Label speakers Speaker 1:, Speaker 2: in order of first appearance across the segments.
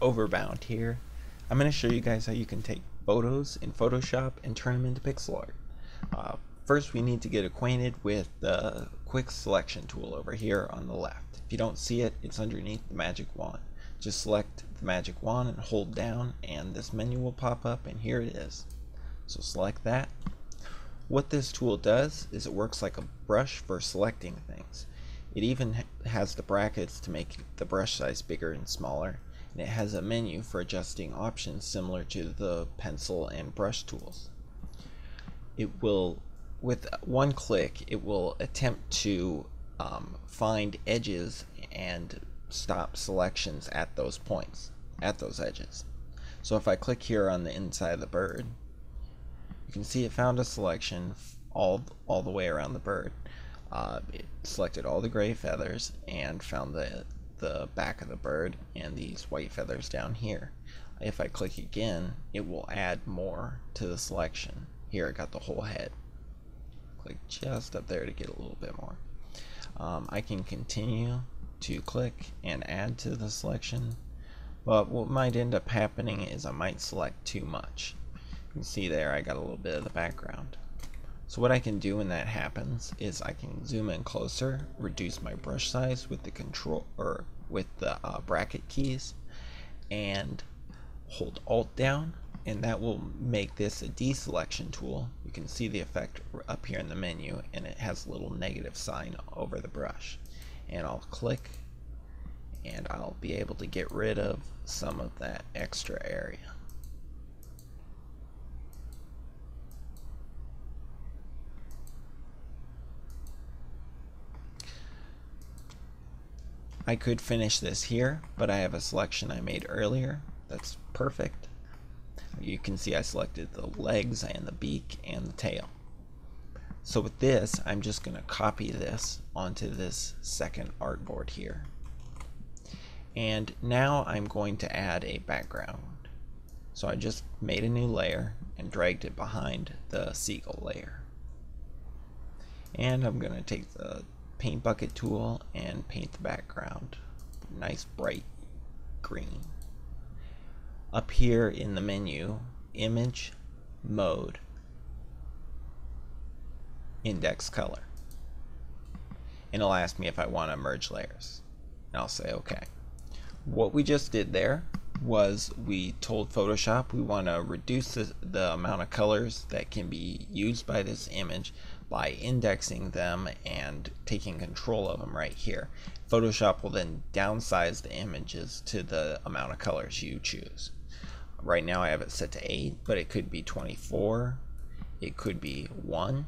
Speaker 1: Overbound here. I'm going to show you guys how you can take photos in Photoshop and turn them into pixel art. Uh, first we need to get acquainted with the quick selection tool over here on the left. If you don't see it, it's underneath the magic wand. Just select the magic wand and hold down and this menu will pop up and here it is. So select that. What this tool does is it works like a brush for selecting things. It even has the brackets to make the brush size bigger and smaller and it has a menu for adjusting options similar to the pencil and brush tools. It will, with one click, it will attempt to um, find edges and stop selections at those points, at those edges. So if I click here on the inside of the bird, you can see it found a selection all, all the way around the bird. Uh, it selected all the gray feathers and found the the back of the bird and these white feathers down here. If I click again, it will add more to the selection. Here I got the whole head. Click just up there to get a little bit more. Um, I can continue to click and add to the selection, but what might end up happening is I might select too much. You can see there I got a little bit of the background. So what I can do when that happens is I can zoom in closer, reduce my brush size with the control or with the uh, bracket keys, and hold Alt down, and that will make this a deselection tool. You can see the effect up here in the menu, and it has a little negative sign over the brush. And I'll click, and I'll be able to get rid of some of that extra area. I could finish this here, but I have a selection I made earlier. That's perfect. You can see I selected the legs and the beak and the tail. So with this, I'm just going to copy this onto this second artboard here. And now I'm going to add a background. So I just made a new layer and dragged it behind the seagull layer. And I'm going to take the paint bucket tool and paint the background. Nice bright green. Up here in the menu, image, mode, index color. And it'll ask me if I want to merge layers. And I'll say okay. What we just did there was we told Photoshop we want to reduce the, the amount of colors that can be used by this image by indexing them and taking control of them right here. Photoshop will then downsize the images to the amount of colors you choose. Right now I have it set to 8, but it could be 24, it could be 1,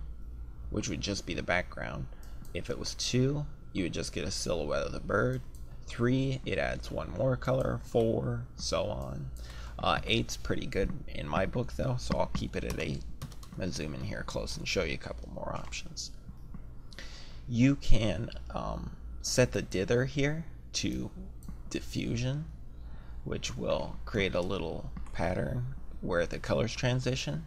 Speaker 1: which would just be the background. If it was 2, you would just get a silhouette of the bird. 3, it adds one more color, 4, so on. Uh, 8's pretty good in my book though, so I'll keep it at 8. Going to zoom in here close and show you a couple more options. You can um, set the dither here to diffusion, which will create a little pattern where the colors transition.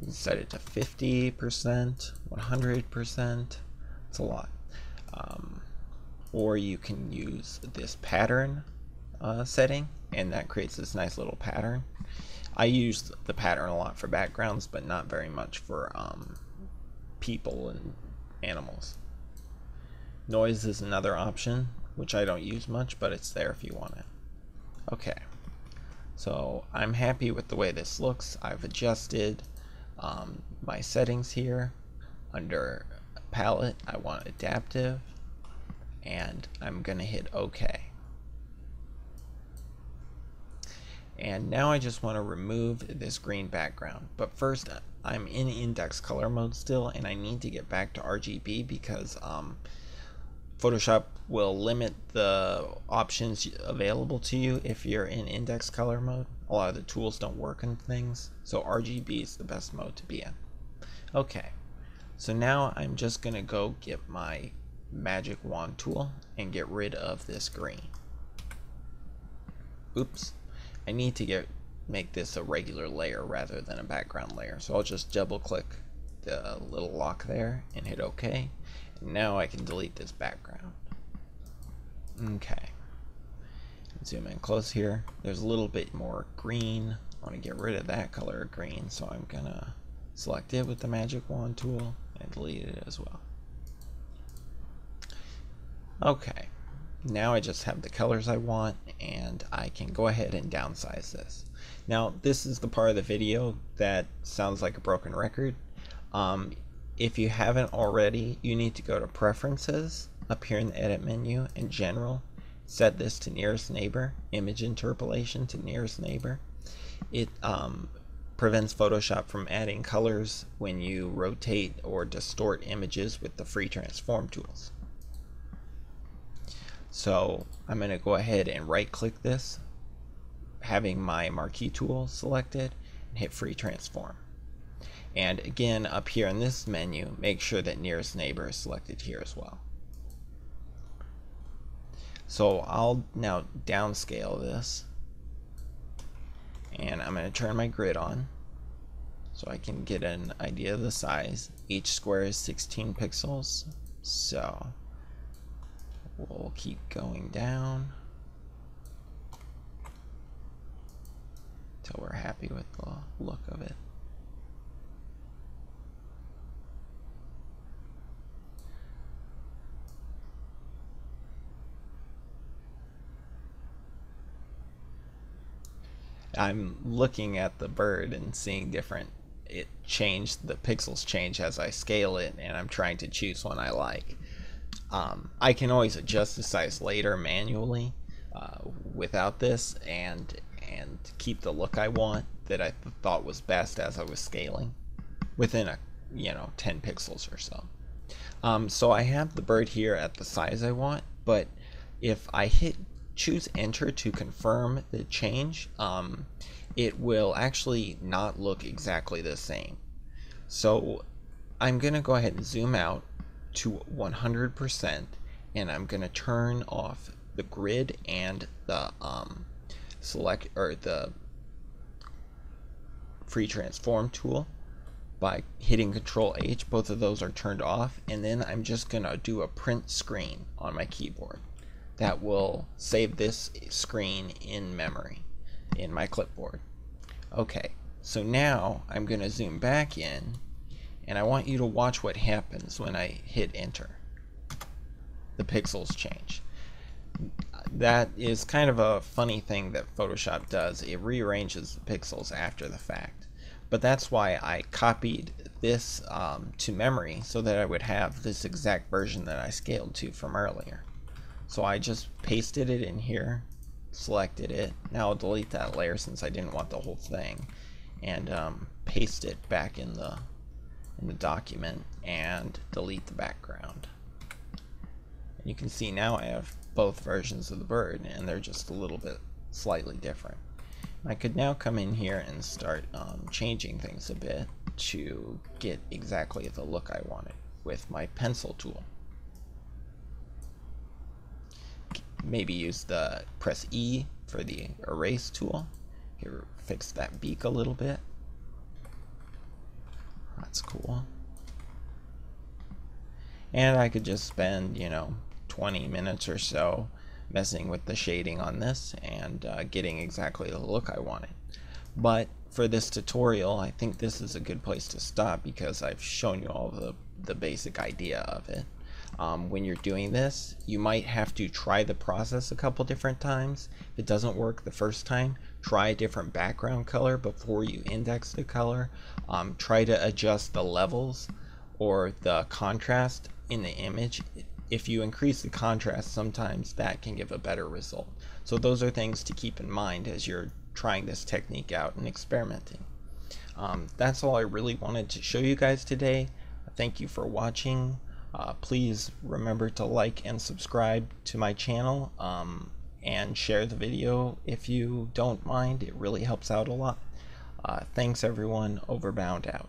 Speaker 1: You can set it to 50%, 100%, it's a lot. Um, or you can use this pattern uh, setting and that creates this nice little pattern. I use the pattern a lot for backgrounds, but not very much for um, people and animals. Noise is another option, which I don't use much, but it's there if you want it. Okay, so I'm happy with the way this looks. I've adjusted um, my settings here. Under palette, I want adaptive, and I'm going to hit OK. And now I just want to remove this green background. But first, I'm in index color mode still, and I need to get back to RGB because um, Photoshop will limit the options available to you if you're in index color mode. A lot of the tools don't work on things, so RGB is the best mode to be in. Okay, so now I'm just going to go get my magic wand tool and get rid of this green. Oops. I need to get make this a regular layer rather than a background layer. So I'll just double click the little lock there and hit OK. And now I can delete this background. Okay. Zoom in close here. There's a little bit more green. I want to get rid of that color of green, so I'm gonna select it with the magic wand tool and delete it as well. Okay, now I just have the colors I want and I can go ahead and downsize this. Now this is the part of the video that sounds like a broken record. Um, if you haven't already, you need to go to Preferences up here in the Edit menu and General. Set this to nearest neighbor, image interpolation to nearest neighbor. It um, prevents Photoshop from adding colors when you rotate or distort images with the free transform tools. So I'm going to go ahead and right click this, having my marquee tool selected, and hit free transform. And again, up here in this menu, make sure that nearest neighbor is selected here as well. So I'll now downscale this. And I'm going to turn my grid on so I can get an idea of the size. Each square is 16 pixels. So We'll keep going down until we're happy with the look of it. I'm looking at the bird and seeing different it changed the pixels change as I scale it and I'm trying to choose one I like um, I can always adjust the size later manually uh, without this and and keep the look I want that I th thought was best as I was scaling within a you know 10 pixels or so. Um, so I have the bird here at the size I want, but if I hit choose enter to confirm the change, um, it will actually not look exactly the same. So I'm going to go ahead and zoom out to 100% and I'm going to turn off the grid and the um, select or the free transform tool by hitting control H. Both of those are turned off and then I'm just gonna do a print screen on my keyboard that will save this screen in memory in my clipboard. Okay so now I'm gonna zoom back in and I want you to watch what happens when I hit enter. The pixels change. That is kind of a funny thing that Photoshop does. It rearranges the pixels after the fact. But that's why I copied this um, to memory so that I would have this exact version that I scaled to from earlier. So I just pasted it in here, selected it. Now I'll delete that layer since I didn't want the whole thing and um, paste it back in the the document and delete the background. And you can see now I have both versions of the bird and they're just a little bit slightly different. I could now come in here and start um, changing things a bit to get exactly the look I wanted with my pencil tool. Maybe use the press E for the erase tool. Here, fix that beak a little bit. That's cool. And I could just spend, you know, 20 minutes or so messing with the shading on this and uh, getting exactly the look I wanted. But for this tutorial, I think this is a good place to stop because I've shown you all the, the basic idea of it. Um, when you're doing this, you might have to try the process a couple different times. If it doesn't work the first time, try a different background color before you index the color. Um, try to adjust the levels or the contrast in the image. If you increase the contrast, sometimes that can give a better result. So those are things to keep in mind as you're trying this technique out and experimenting. Um, that's all I really wanted to show you guys today. Thank you for watching. Uh, please remember to like and subscribe to my channel um, and share the video if you don't mind. It really helps out a lot. Uh, thanks everyone. Overbound out.